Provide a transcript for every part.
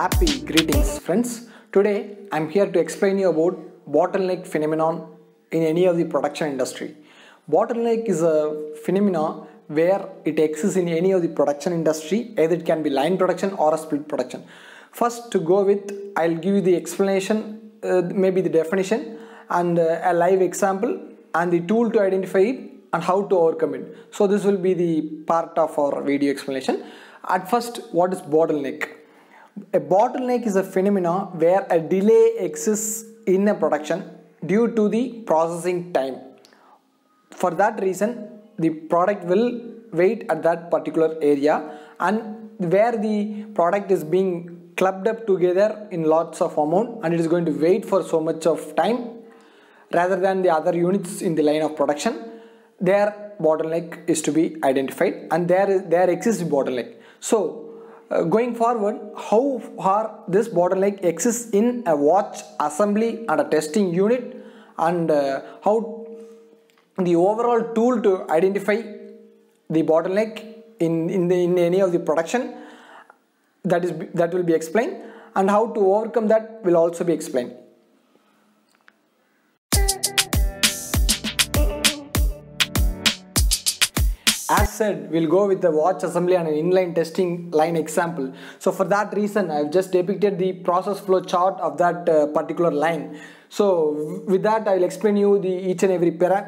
Happy greetings friends. Today I'm here to explain you about bottleneck phenomenon in any of the production industry. Bottleneck is a phenomenon where it exists in any of the production industry either it can be line production or a split production. First to go with I'll give you the explanation uh, maybe the definition and uh, a live example and the tool to identify it and how to overcome it. So this will be the part of our video explanation. At first what is bottleneck? A bottleneck is a phenomenon where a delay exists in a production due to the processing time. For that reason, the product will wait at that particular area and where the product is being clubbed up together in lots of amount and it is going to wait for so much of time rather than the other units in the line of production their bottleneck is to be identified and there is there exists bottleneck so uh, going forward how far this bottleneck exists in a watch assembly and a testing unit and uh, how the overall tool to identify the bottleneck in, in, the, in any of the production that is that will be explained and how to overcome that will also be explained as said we'll go with the watch assembly and an inline testing line example. So for that reason i've just depicted the process flow chart of that uh, particular line. So with that i'll explain you the each and every para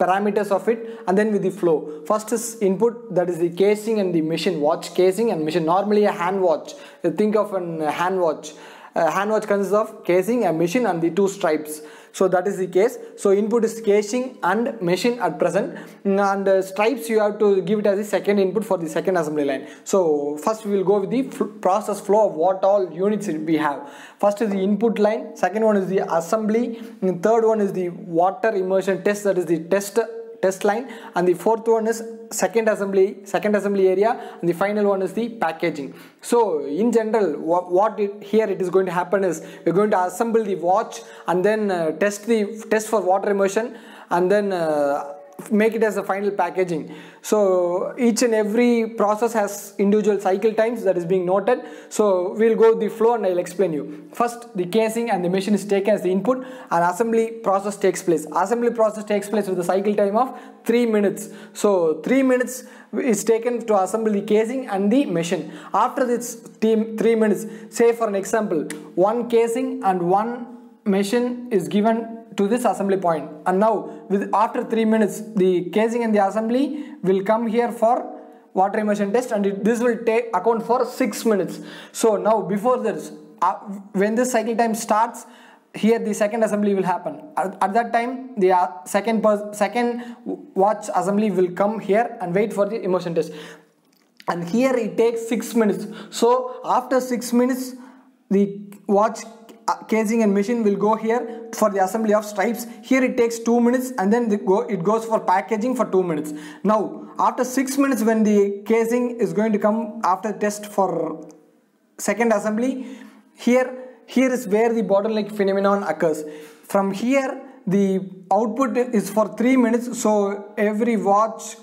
parameters of it and then with the flow. First is input that is the casing and the machine watch casing and machine normally a hand watch. Think of a hand watch. A hand watch consists of casing a machine and the two stripes so that is the case. So input is casing and machine at present. And uh, stripes you have to give it as the second input for the second assembly line. So first we will go with the process flow of what all units we have. First is the input line. Second one is the assembly. Third one is the water immersion test that is the test test line. And the fourth one is second assembly second assembly area. And the final one is the packaging. So in general what, it, here it is going to happen is we're going to assemble the watch and then uh, test the test for water immersion. And then uh, make it as a final packaging. So each and every process has individual cycle times that is being noted. So we'll go the flow and i'll explain you. First the casing and the machine is taken as the input and assembly process takes place. Assembly process takes place with a cycle time of 3 minutes. So 3 minutes is taken to assemble the casing and the machine. After this 3 minutes say for an example one casing and one machine is given to this assembly point. And now with after 3 minutes the casing and the assembly will come here for water immersion test and it, this will take account for 6 minutes. So now before this uh, when this cycle time starts here the second assembly will happen. At, at that time the uh, second second watch assembly will come here and wait for the immersion test. And here it takes 6 minutes. So after 6 minutes the watch Uh, casing and machine will go here for the assembly of stripes. Here it takes 2 minutes and then go, it goes for packaging for 2 minutes. Now after 6 minutes when the casing is going to come after test for second assembly here here is where the bottleneck phenomenon occurs. From here the output is for 3 minutes so every watch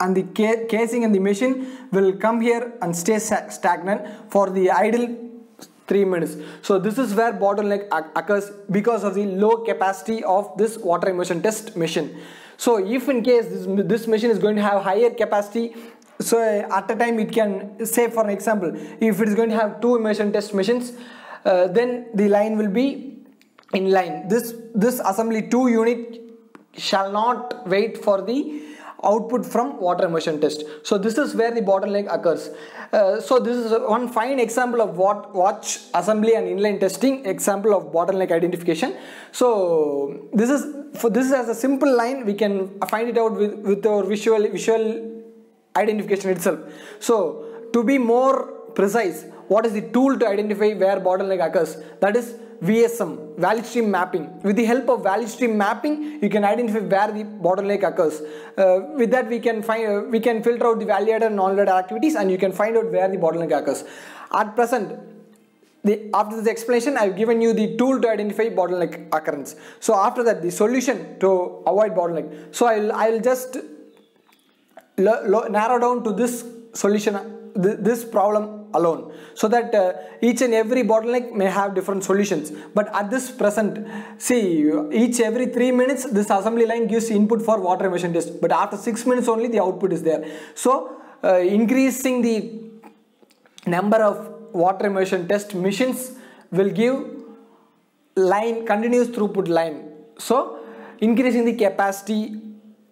and the casing and the machine will come here and stay stagnant. For the idle 3 minutes. So this is where bottleneck occurs because of the low capacity of this water immersion test machine. So if in case this, this machine is going to have higher capacity so at a time it can say for an example if it is going to have two immersion test machines uh, then the line will be in line this this assembly 2 unit shall not wait for the output from water immersion test. So this is where the bottleneck occurs. Uh, so this is one fine example of what watch assembly and inline testing example of bottleneck identification. So this is for this is as a simple line we can find it out with, with our visual visual identification itself. So to be more precise what is the tool to identify where bottleneck occurs? That is VSM value stream mapping. With the help of value stream mapping you can identify where the bottleneck occurs. Uh, with that we can find uh, we can filter out the value-added and non-value-added activities and you can find out where the bottleneck occurs. At present the, after this explanation I have given you the tool to identify bottleneck occurrence. So after that the solution to avoid bottleneck so I'll I'll just narrow down to this solution th- this problem alone. So that uh, each and every bottleneck may have different solutions. But at this present see each every 3 minutes this assembly line gives input for water immersion test. But after 6 minutes only the output is there. So uh, increasing the number of water immersion test machines will give line continuous throughput line. So increasing the capacity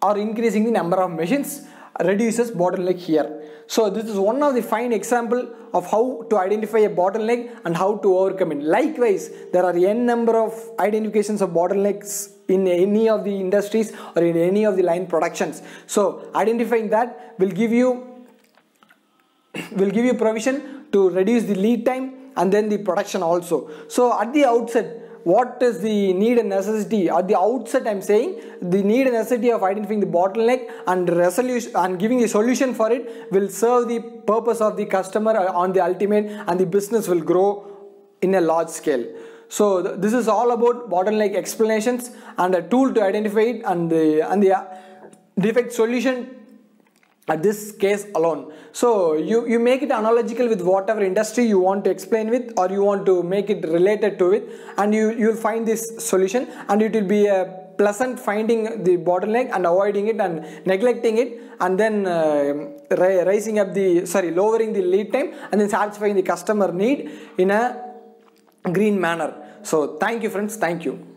or increasing the number of machines reduces bottleneck here so this is one of the fine example of how to identify a bottleneck and how to overcome it. Likewise there are n number of identifications of bottlenecks in any of the industries or in any of the line productions. So identifying that will give you will give you provision to reduce the lead time and then the production also. So at the outset what is the need and necessity at the outset i'm saying the need and necessity of identifying the bottleneck and resolution and giving a solution for it will serve the purpose of the customer on the ultimate and the business will grow in a large scale. So th- this is all about bottleneck explanations and a tool to identify it and the and the defect solution at this case alone. So you you make it analogical with whatever industry you want to explain with or you want to make it related to it and you you'll find this solution and it will be a pleasant finding the bottleneck and avoiding it and neglecting it and then uh, rising up the sorry lowering the lead time and then satisfying the customer need in a green manner. So thank you friends. Thank you